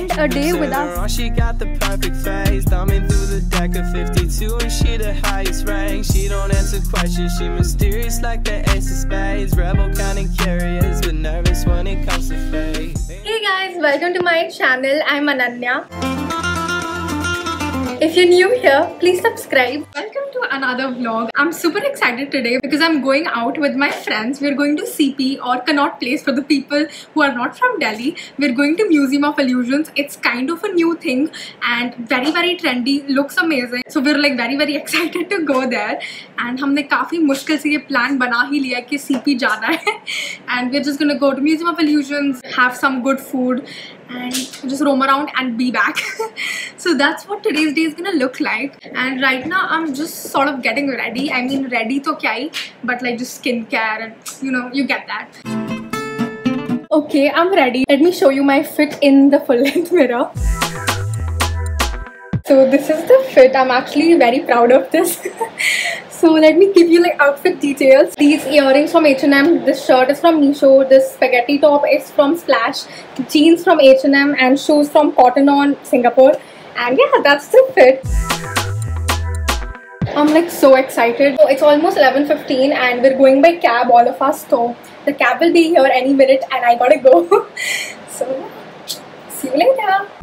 end a day with us. She got the perfect face, thumbing through the deck of 52, and she the highest rank. She don't answer questions, she mysterious like the ace of spades. Rebel kind of curious, but nervous when it comes to fate. Hey guys, welcome to my channel. I'm Ananya. If you're new here, please subscribe. Welcome to another vlog. I'm super excited today because I'm going out with my friends. We're going to CP or Connaught Place for the people who are not from Delhi. We're going to Museum of Illusions. It's kind of a new thing and very very trendy. Looks amazing. So we're like very very excited to go there. And हमने काफी मुश्किल से ये plan बना ही लिया कि CP जाना है. And we're just gonna go to Museum of Illusions, have some good food and just roam around and be back. So that's what today's day is gonna look like. And right now i'm just sort of getting ready. I mean ready to kya but like just skincare and you know you get that. Okay i'm ready. Let me show you my fit in the full length mirror. So this is the fit. I'm actually very proud of this So let me give you like outfit details. These earrings from H&M, this shirt is from Meesho, this spaghetti top is from Splash, jeans from H&M and shoes from Cotton On Singapore. And yeah, that's the fit. I'm like so excited. So it's almost 11.15 and we're going by cab all of us. So the cab will be here any minute and I gotta go. so see you later.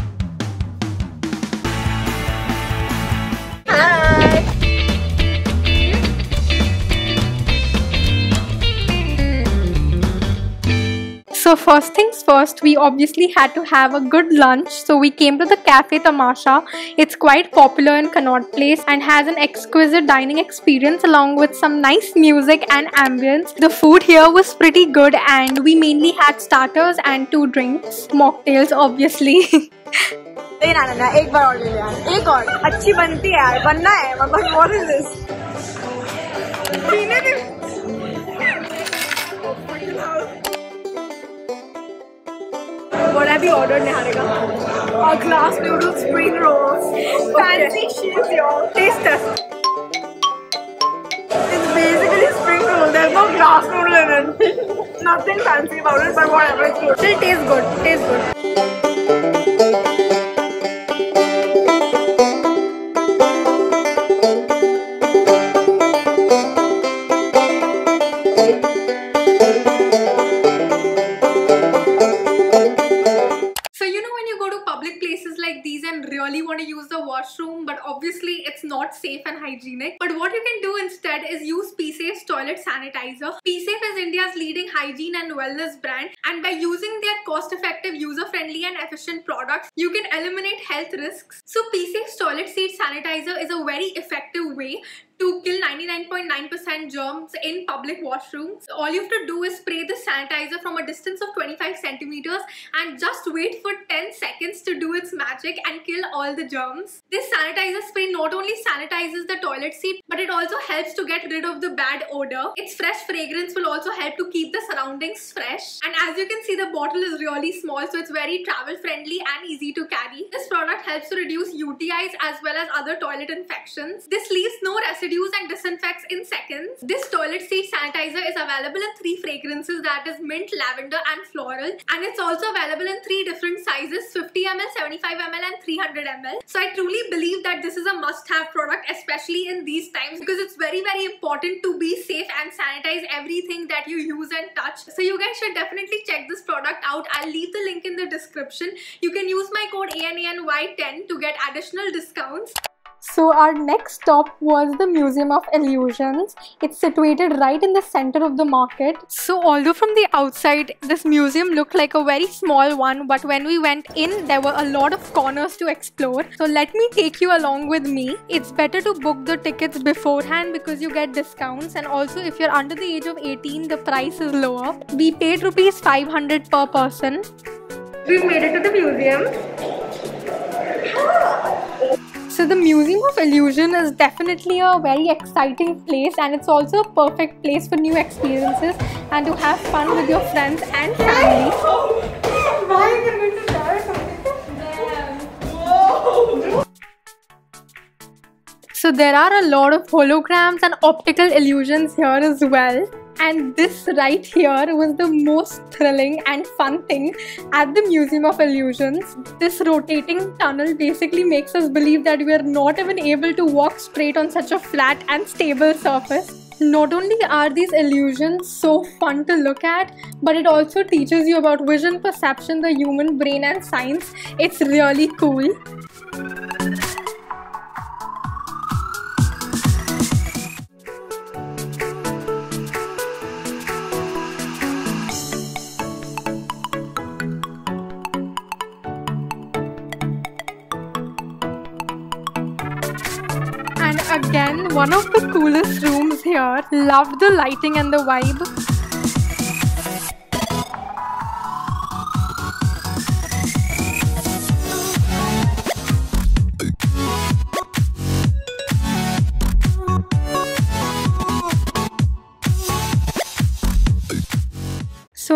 So first things first, we obviously had to have a good lunch. So we came to the Cafe Tamasha. It's quite popular in Connaught Place and has an exquisite dining experience along with some nice music and ambience. The food here was pretty good and we mainly had starters and two drinks. Mocktails obviously. एक बार और ले यार एक और अच्छी बनती है यार बनना है मतलब what is this what have भी ऑर्डर नहीं आ रहेगा और glass noodles green rolls fancy she's your taste taste it's basically spring roll there no glass noodle in it nothing fancy about it but whatever it's good it taste good taste good really want to use the washroom but obviously it's not safe and hygienic. But what you can do instead is use Pee Safe's toilet sanitizer. Pee Safe is India's leading hygiene and wellness brand and by using their cost-effective, user-friendly and efficient products, you can eliminate health risks. So Pee Safe's toilet seat sanitizer is a very effective way to kill 99.9% germs in public washrooms. All you have to do is spray the sanitizer from a distance of 25 centimeters and just wait for 10 seconds to do its magic and kill all the germs. This sanitizer spray not only sanitizes the toilet seat but it also helps to get rid of the bad odor. Its fresh fragrance will also help to keep the surroundings fresh. And as you can see the bottle is really small so it's very travel friendly and easy to carry. This product helps to reduce UTIs as well as other toilet infections. This leaves no residues and disinfects in seconds. This toilet seat sanitizer is available in three fragrances that is mint, lavender and floral and it's also available in three different sizes 50 ml, 75 ml and 300 ml. So I truly believe that this is a must-have product especially in these times because it's very very important to be safe and sanitize everything that you use and touch. So you guys should definitely check this product out. I'll leave the link in the description. You can use my code ANANY10 to get additional discounts. So our next stop was the Museum of Illusions. It's situated right in the center of the market. So although from the outside this museum looked like a very small one but when we went in there were a lot of corners to explore. So let me take you along with me. It's better to book the tickets beforehand because you get discounts and also if you're under the age of 18 the price is lower. We paid rupees 500 per person. We've made it to the museum. So the Museum of Illusion is definitely a very exciting place and it's also a perfect place for new experiences and to have fun with your friends and family. So there are a lot of holograms and optical illusions here as well. And this right here was the most thrilling and fun thing at the Museum of Illusions. This rotating tunnel basically makes us believe that we are not even able to walk straight on such a flat and stable surface. Not only are these illusions so fun to look at, but it also teaches you about vision, perception, the human brain, and science. It's really cool. Again, one of the coolest rooms here. Loved the lighting and the vibe.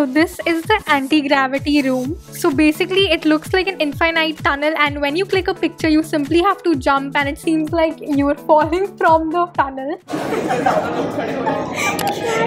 So this is the anti-gravity room. So basically it looks like an infinite tunnel and when you click a picture you simply have to jump and it seems like you are falling from the tunnel.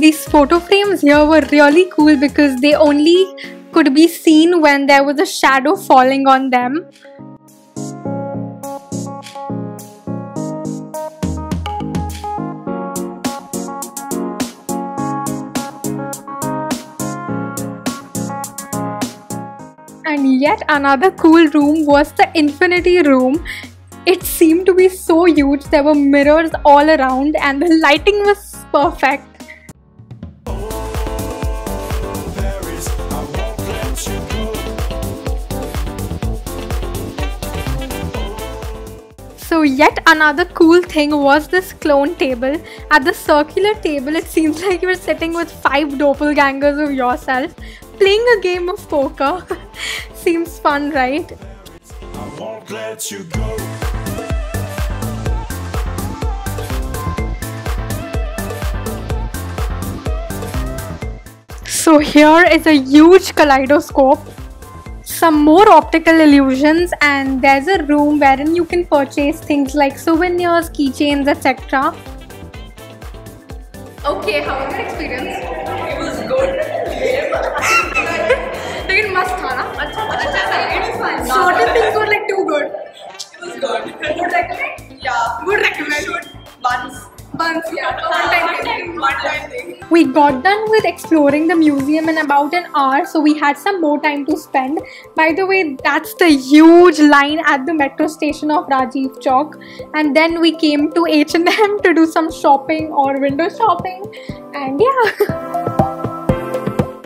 These photo frames here were really cool because they only could be seen when there was a shadow falling on them. And yet another cool room was the infinity room. It seemed to be so huge, there were mirrors all around, and the lighting was perfect. So yet another cool thing was this clone table. At the circular table, it seems like you're sitting with five doppelgangers of yourself, playing a game of poker. seems fun, right? So here is a huge kaleidoscope, some more optical illusions and there's a room wherein you can purchase things like souvenirs, keychains etc. Okay, how was your experience? It was good. Lekin must tha na? Acha, acha, it was fun. Certain things were like too good. It was good. Would recommend? Yeah. Would recommend. Should. Once buns yeah one time thing we got done with exploring the museum in about an hour so we had some more time to spend. By the way that's the huge line at the metro station of rajiv chowk. And then we came to h&m to do some shopping or window shopping. And yeah.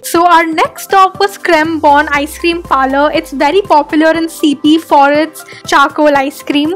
So our next stop was Creme Bon Ice Cream Parlor. It's very popular in CP for its charcoal ice cream.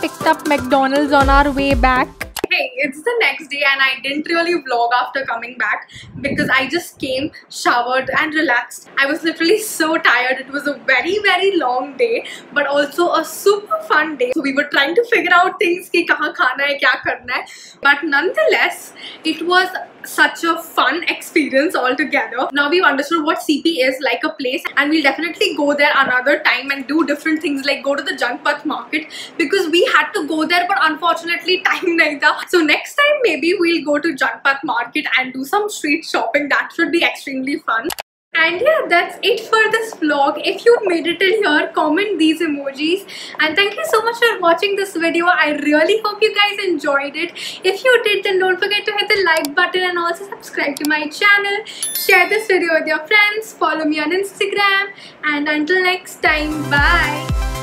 picked up McDonald's on our way back. Hey it's the next day and i didn't really vlog after coming back because i just came showered and relaxed. I was literally so tired. It was a very very long day but also a super fun day. So we were trying to figure out things where to eat, hai kya but nonetheless it was such a fun experience altogether. Now we've understood what CP is like a place and we'll definitely go there another time and do different things like go to the Janpath market because we had to go there but unfortunately time nahi. So next time maybe we'll go to Janpath market and do some street shopping. That should be extremely fun. And yeah, that's it for this vlog. If you made it till here, comment these emojis. And thank you so much for watching this video. I really hope you guys enjoyed it. If you did, then don't forget to hit the like button and also subscribe to my channel. Share this video with your friends. Follow me on Instagram. And until next time, bye.